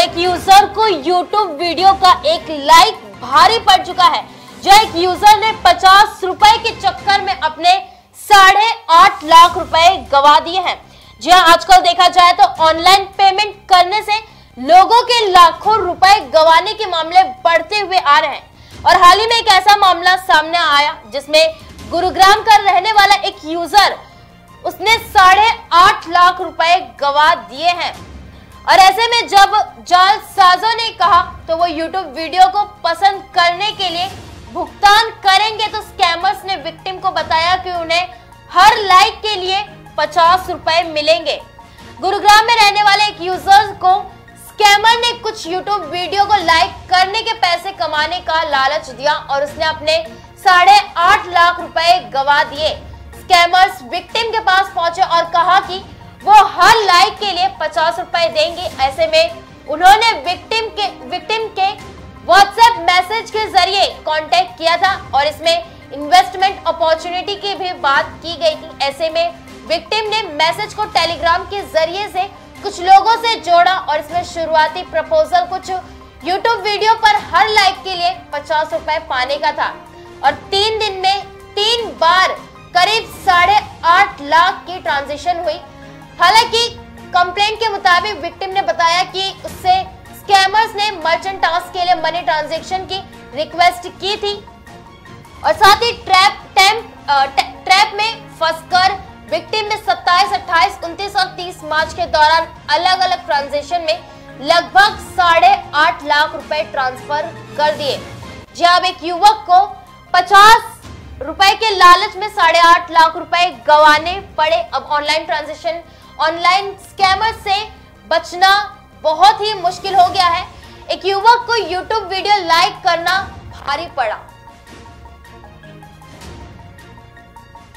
एक यूज़र को YouTube video का एक लाइक भारी पड़ चुका है। जो एक यूज़र ने पचास रुपए के चक्कर में अपने साढ़े आठ लाख रुपए गवा दिए हैं। जी हाँ आजकल देखा जाए तो ऑनलाइन पेमेंट करने से लोगों के लाखों रुपए गवाने के मामले बढ़ते हुए आ रहे हैं। और हाल ही में एक ऐसा मामला सामने आया, जिसमें गुरुग्राम का रहने वाला एक यूज़र उसने साढ़े आठ लाख रुपए गवा दिए हैं। और ऐसे में जब जाल साजों ने कहा तो वो यूट्यूब वीडियो को पसंद करने के लिए भुगतान करेंगे तो स्कैमर्स ने विक्टिम को बताया कि उन्हें हर लाइक के लिए पचास रुपए मिलेंगे। गुरुग्राम में रहने वाले एक यूज़र को स्कैमर ने कुछ यूट्यूब वीडियो को लाइक करने के पैसे कमाने का लालच दिया और उसने अपने साढ़े आठ लाख रुपए गवा दिए। स्कैमर्स विक्टिम के पास पहुँचे और कहा कि वो हर लाइक के लिए पचास रुपए देंगे। ऐसे में उन्होंने विक्टिम के विक्टिम के व्हाट्सएप मैसेज के ज़रिए कांटेक्ट किया था और इसमें इन्वेस्टमेंट अपॉर्चुनिटी की भी बात की गई थी। ऐसे में विक्टिम ने मैसेज को टेलीग्राम के ज़रिए से कुछ लोगों से जोड़ा और इसमें शुरुआती प्रपोजल कुछ यूट्यूब वीडियो पर हर लाइक के लिए पचास रुपए पाने का था। और तीन दिन में तीन बार करीब साढ़े आठ लाख की ट्रांजेक्शन हुई। हालाँकि कंप्लेंट के मुताबिक विक्टिम ने बताया कि उससे स्कैमर्स ने मर्चेंट टास्क के लिए मनी ट्रांजैक्शन की रिक्वेस्ट की थी। और साथ ही ट्रैप टेम्प ट्रैप में फंसकर विक्टिम ने 27, 28, 29 और 30 मार्च के दौरान अलग अलग ट्रांजेक्शन में लगभग साढ़े आठ लाख रुपए ट्रांसफ़र कर दिए। जी अब एक युवक को 50 रुपए के लालच में साढ़े आठ लाख रुपए गवाने पड़े। अब ऑनलाइन ट्रांजेक्शन ऑनलाइन स्कैमर से बचना बहुत ही मुश्किल हो गया है। एक युवक को यूट्यूब वीडियो लाइक करना भारी पड़ा।